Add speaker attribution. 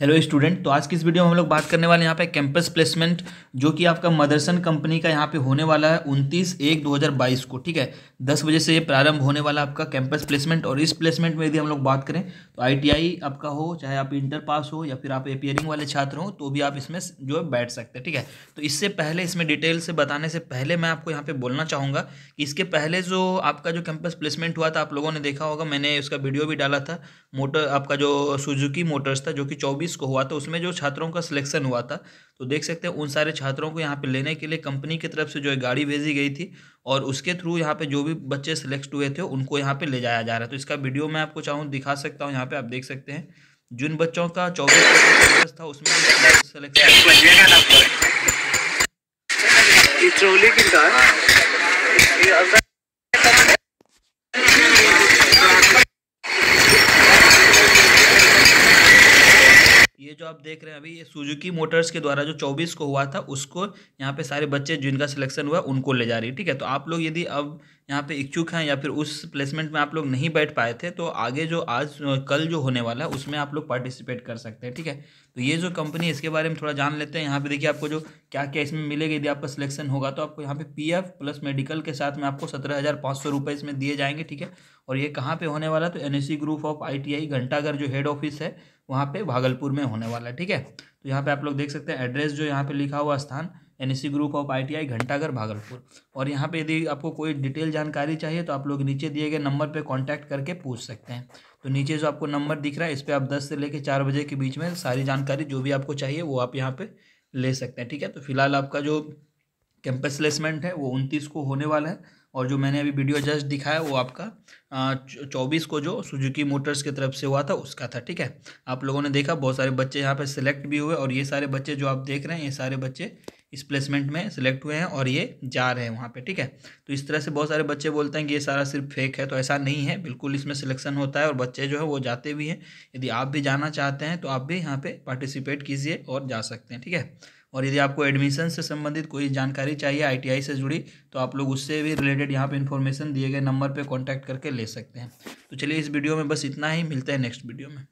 Speaker 1: Hello student तो आज की इस वीडियो में हम लोग बात करने वाले हैं यहाँ पे कैंपस प्लेसमेंट जो कि आपका मदरसन कंपनी का यहाँ पे होने वाला है उनतीस एक दो हज़ार बाईस को, ठीक है? दस बजे से ये प्रारंभ होने वाला आपका कैंपस प्लेसमेंट और इस प्लेसमेंट में यदि हम लोग बात करें तो आईटीआई आपका हो, चाहे आप इंटर पास हो या फिर आप एपियरिंग वाले छात्र हो तो भी आप इसमें जो है बैठ सकते हैं, ठीक है? तो इससे पहले, इसमें डिटेल से बताने से पहले मैं आपको यहाँ पर बोलना चाहूँगा कि इसके पहले जो आपका जो कैंपस प्लेसमेंट हुआ था, आप लोगों ने देखा होगा, मैंने उसका वीडियो भी डाला था, मोटर, आपका जो सुजुकी मोटर्स था, जो कि चौबीस को हुआ था उसमें जो छात्रों का सिलेक्शन हुआ था तो देख सकते हैं उन सारे छात्रों को यहाँ पे लेने के लिए कंपनी की तरफ़ से जो है गाड़ी भेजी गई थी और उसके थ्रू यहाँ पे जो भी बच्चे सिलेक्ट हुए थे उनको यहाँ पे ले जाया जा रहा है। तो इसका वीडियो मैं आपको चाहूँ दिखा सकता हूँ यहाँ पे आप देख सकते हैं। जिन बच्चों का चौबीस था उसमें सिलेक्शन आप देख रहे हैं अभी, ये सुजुकी मोटर्स के द्वारा जो 24 को हुआ था, उसको यहाँ पे सारे बच्चे जिनका सिलेक्शन हुआ, उनको ले जा रही है, ठीक है? तो आप लोग यदि अब यहाँ पे इच्छुक हैं या फिर उस प्लेसमेंट में आप लोग नहीं बैठ पाए थे तो आगे जो आज कल जो होने वाला है, उसमें आप लोग पार्टिसिपेट कर सकते हैं, ठीक है? तो ये जो कंपनी है, इसके बारे में थोड़ा जान लेते हैं। यहाँ पे देखिए आपको जो, क्या क्या इसमें मिलेगा, यदि आपका सिलेक्शन होगा तो आपको यहाँ पे पीएफ प्लस मेडिकल के साथ में आपको सत्रह हज़ार पाँच सौ रुपये इसमें दिए जाएँगे, ठीक है? और ये कहाँ पे होने वाला है तो NSC group of I Ghantaghar जो हेड ऑफ़िस है, वहाँ पे भागलपुर में होने वाला है, ठीक है? तो यहाँ पे आप लोग देख सकते हैं एड्रेस जो यहाँ पे लिखा हुआ स्थान N group of I Ghantaghar Bhagalpur. और यहाँ पे यदि आपको कोई डिटेल जानकारी चाहिए तो आप लोग नीचे दिए गए नंबर पे कांटेक्ट करके पूछ सकते हैं। तो नीचे जो आपको नंबर दिख रहा है, इस पर आप दस से लेकर चार बजे के बीच में सारी जानकारी जो भी आपको चाहिए, वो आप यहाँ पर ले सकते हैं, ठीक है? तो फ़िलहाल आपका जो कैंपस प्लेसमेंट है, वो उनतीस को होने वाला है। और जो मैंने अभी वीडियो जस्ट दिखाया, वो आपका चौबीस को जो सुजुकी मोटर्स की तरफ़ से हुआ था, उसका था, ठीक है? आप लोगों ने देखा, बहुत सारे बच्चे यहाँ पे सिलेक्ट भी हुए, और ये सारे बच्चे जो आप देख रहे हैं, ये सारे बच्चे इस प्लेसमेंट में सिलेक्ट हुए हैं और ये जा रहे हैं वहाँ पे, ठीक है? तो इस तरह से बहुत सारे बच्चे बोलते हैं कि ये सारा सिर्फ़ फेक है तो ऐसा नहीं है। बिल्कुल इसमें सिलेक्शन होता है और बच्चे जो है वो जाते भी हैं। यदि आप भी जाना चाहते हैं तो आप भी यहाँ पे पार्टिसिपेट कीजिए और जा सकते हैं, ठीक है? और यदि आपको एडमिशन से संबंधित कोई जानकारी चाहिए आईटीआई से जुड़ी तो आप लोग उससे भी रिलेटेड यहाँ पे इन्फॉर्मेशन दिए गए नंबर पे कांटेक्ट करके ले सकते हैं। तो चलिए इस वीडियो में बस इतना ही, मिलता है नेक्स्ट वीडियो में।